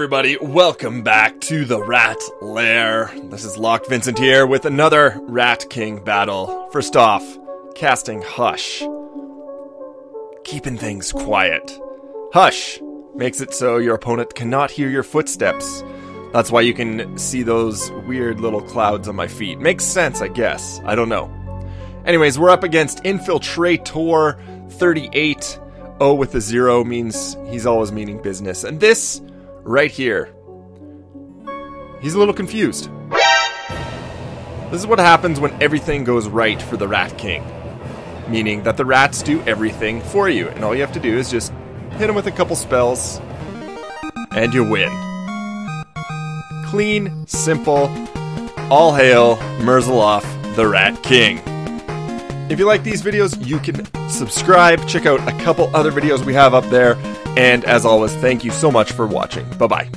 everybody, welcome back to the Rat Lair. This is Locke Vincent here with another Rat King battle. First off, casting Hush. Keeping things quiet. Hush makes it so your opponent cannot hear your footsteps. That's why you can see those weird little clouds on my feet. Makes sense, I guess. I don't know. Anyways, we're up against Infiltrator 38. O with a zero means he's always meaning business. And this right here, he's a little confused. This is what happens when everything goes right for the Rat King. Meaning that the rats do everything for you, and all you have to do is just hit him with a couple spells, and you win. Clean, simple, all hail Merzeloff, the Rat King. If you like these videos, you can subscribe, check out a couple other videos we have up there, and as always, thank you so much for watching. Bye bye.